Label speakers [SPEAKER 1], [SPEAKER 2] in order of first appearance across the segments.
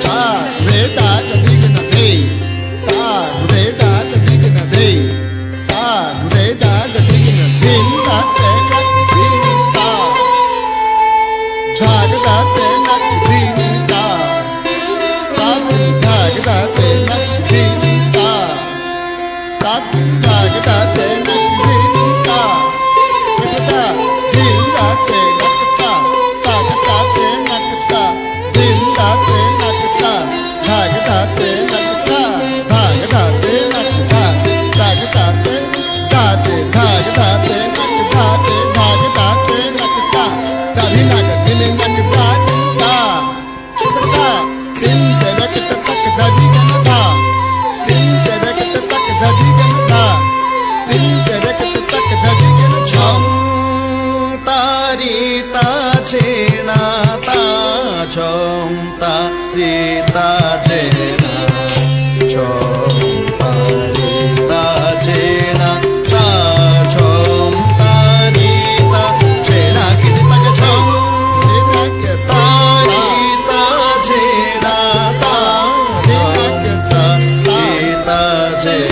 [SPEAKER 1] Ờ, hey,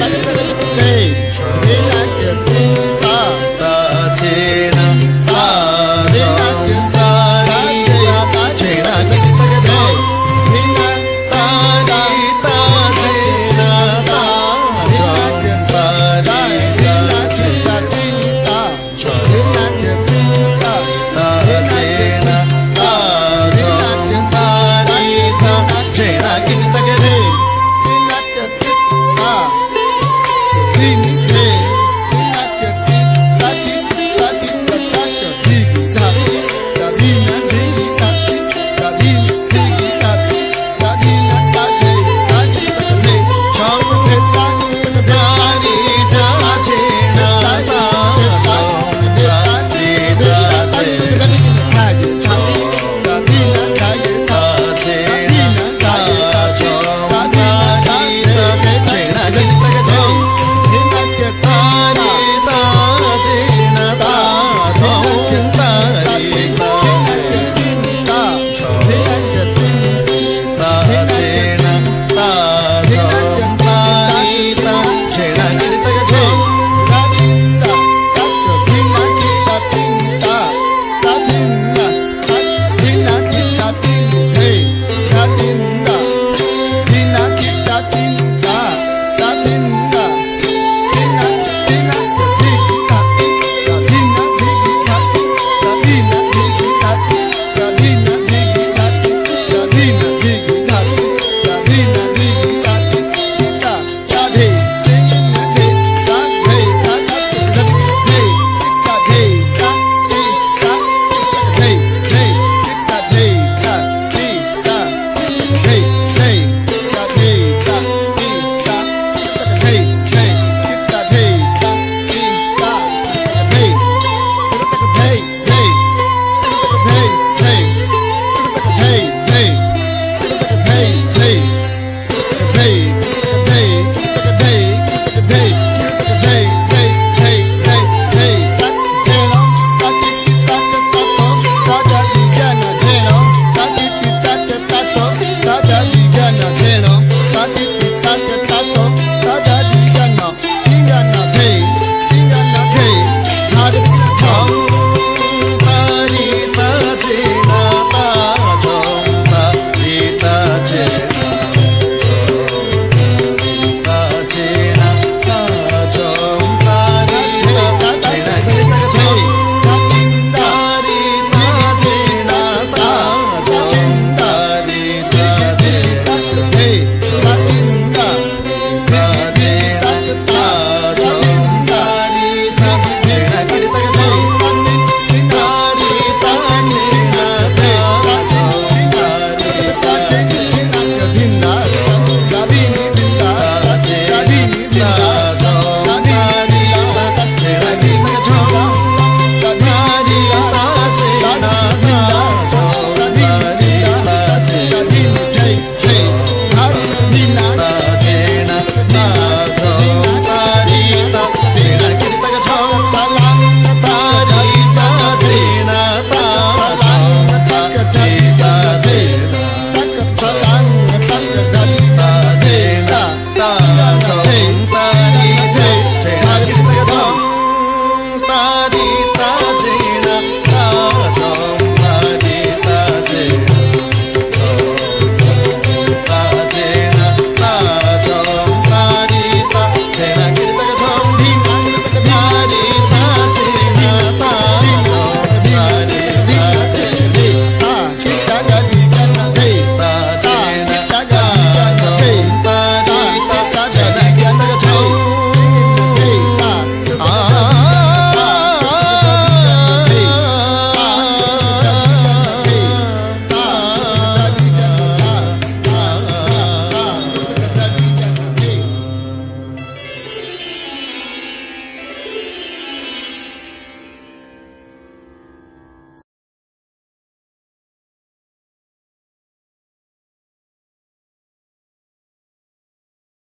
[SPEAKER 2] la